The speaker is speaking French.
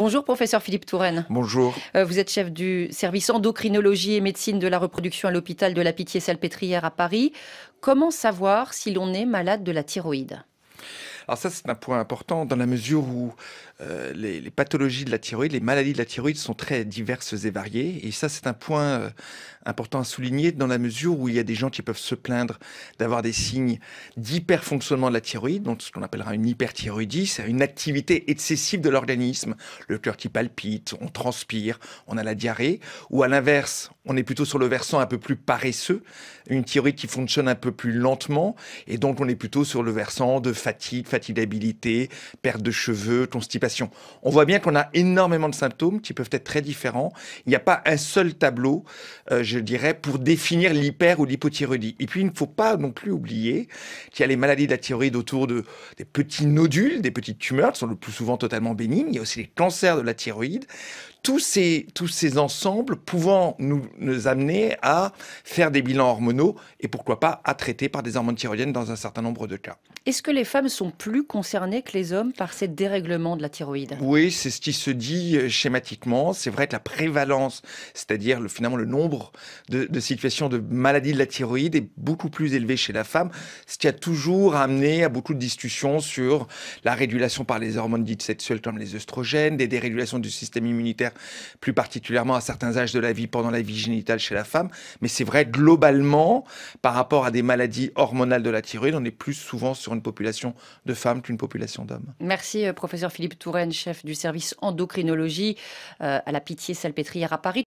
Bonjour professeur Philippe Touraine. Bonjour. Euh, vous êtes chef du service endocrinologie et médecine de la reproduction à l'hôpital de la Pitié-Salpêtrière à Paris. Comment savoir si l'on est malade de la thyroïde? Alors ça, c'est un point important dans la mesure où euh, les, pathologies de la thyroïde, les maladies de la thyroïde sont très diverses et variées. Et ça, c'est un point euh, important à souligner dans la mesure où il y a des gens qui peuvent se plaindre d'avoir des signes d'hyperfonctionnement de la thyroïde, donc ce qu'on appellera une hyperthyroïdie, c'est une activité excessive de l'organisme. Le cœur qui palpite, on transpire, on a la diarrhée. Ou à l'inverse, on est plutôt sur le versant un peu plus paresseux, une thyroïde qui fonctionne un peu plus lentement, et donc on est plutôt sur le versant de fatigue, fatigabilité, perte de cheveux, constipation. On voit bien qu'on a énormément de symptômes qui peuvent être très différents. Il n'y a pas un seul tableau, euh, je dirais, pour définir l'hyper ou l'hypothyroïdie. Et puis il ne faut pas non plus oublier qu'il y a les maladies de la thyroïde autour de des petits nodules, des petites tumeurs qui sont le plus souvent totalement bénignes. Il y a aussi les cancers de la thyroïde tous ces, tous ces ensembles pouvant nous, nous, amener à faire des bilans hormonaux et pourquoi pas à traiter par des hormones thyroïdiennes dans un certain nombre de cas. Est-ce que les femmes sont plus concernées que les hommes par ces dérèglements de la thyroïde? Oui, c'est ce qui se dit euh, schématiquement. C'est vrai que la prévalence, c'est-à-dire le, finalement le nombre de, de, situations de maladies de la thyroïde est beaucoup plus élevé chez la femme, ce qui a toujours amené à beaucoup de discussions sur la régulation par les hormones dites sexuelles comme les œstrogènes, des dérégulations du système immunitaire plus particulièrement à certains âges de la vie, pendant la vie génitale chez la femme. Mais c'est vrai, globalement, par rapport à des maladies hormonales de la thyroïde, on est plus souvent sur une population de femmes qu'une population d'hommes. Merci, euh, professeur Philippe Touraine, chef du service endocrinologie euh, à la Pitié-Salpêtrière à Paris.